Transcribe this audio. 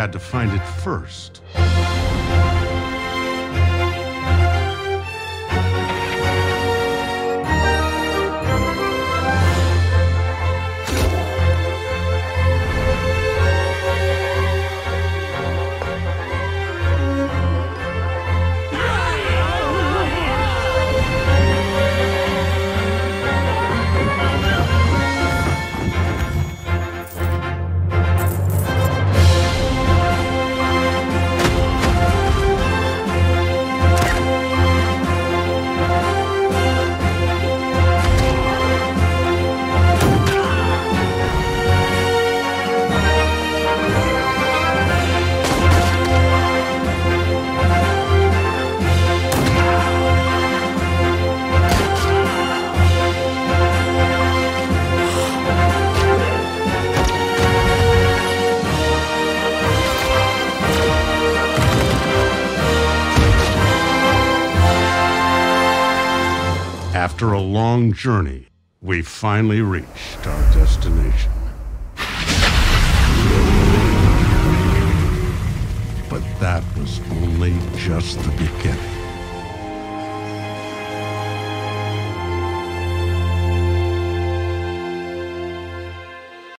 had to find it first. After a long journey, we finally reached our destination. But that was only just the beginning.